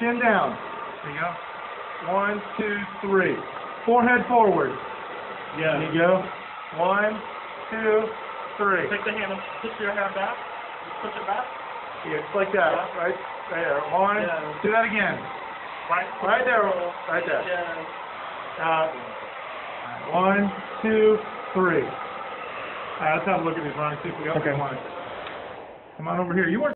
Chin down. There you go. One, two, three. Forehead forward. Yeah. There you go. One, two, three. Take the hand, and push your hand back. Push it back. Yeah, just like that. Right there. One. Yeah. Do that again. Right. Right there. Right there. Yeah. Uh, one, two, three. All right, let's have a look at these, Ronnie. See if we got Okay. one. Come on over here. You weren't.